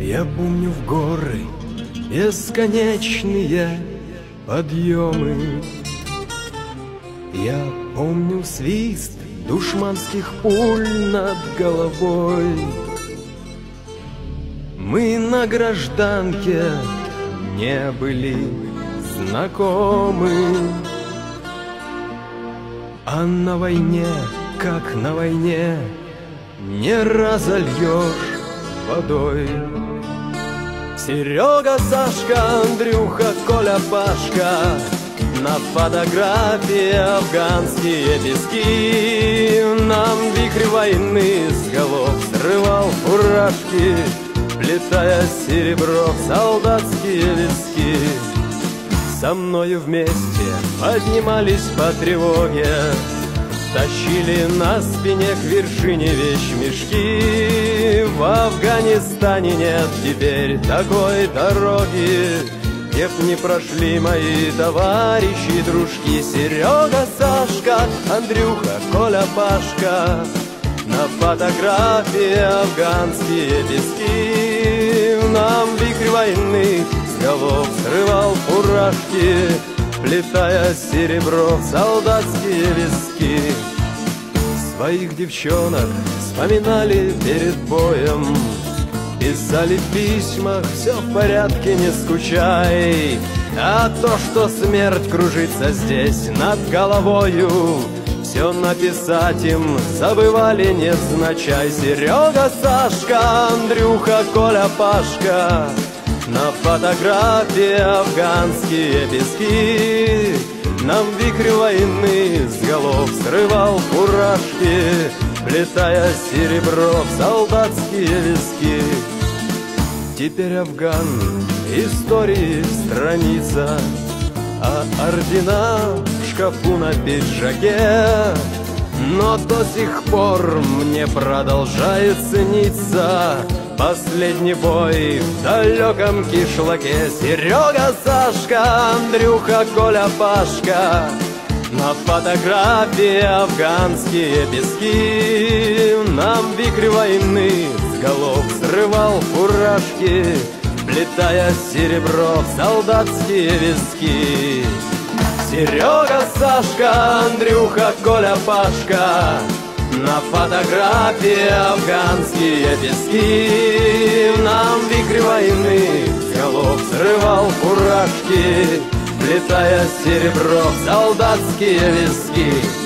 Я помню в горы бесконечные подъемы. Я помню свист душманских пуль над головой. Мы на гражданке не были знакомы, А на войне как на войне, не разольешь водой. Серега, Сашка, Андрюха, Коля, Пашка На фотографии афганские пески. Нам вихрь войны с голов срывал фуражки Плетая серебро в солдатские виски Со мною вместе поднимались по тревоге Тащили на спине к вершине вещмешки. В Афганистане нет теперь такой дороги. Где б не прошли мои товарищи дружки. Серега, Сашка, Андрюха, Коля, Пашка. На фотографии афганские пески. Нам вихрь войны с голов срывал фуражки Плетая серебро в солдатские виски. Своих девчонок вспоминали перед боем. Писали в письмах, все в порядке, не скучай А то, что смерть кружится здесь над головою Все написать им забывали незначай Серега, Сашка, Андрюха, Коля, Пашка на фотографии афганские пески. Нам вихрь войны с голов срывал фуражки Плетая серебро в солдатские виски. Теперь Афган истории страница А ордена в шкафу на пиджаке. Но до сих пор мне продолжает сниться Последний бой в далеком кишлаке. Серега, Сашка, Андрюха, Коля, Пашка. На фотографии афганские пески. Нам вихрь войны с голов срывал фуражки. Плетая серебро в солдатские виски. Серега, Сашка, Андрюха, Коля, Пашка На фотографии афганские пески. Нам вихрь войны голов срывал фуражки Плетая серебро в солдатские виски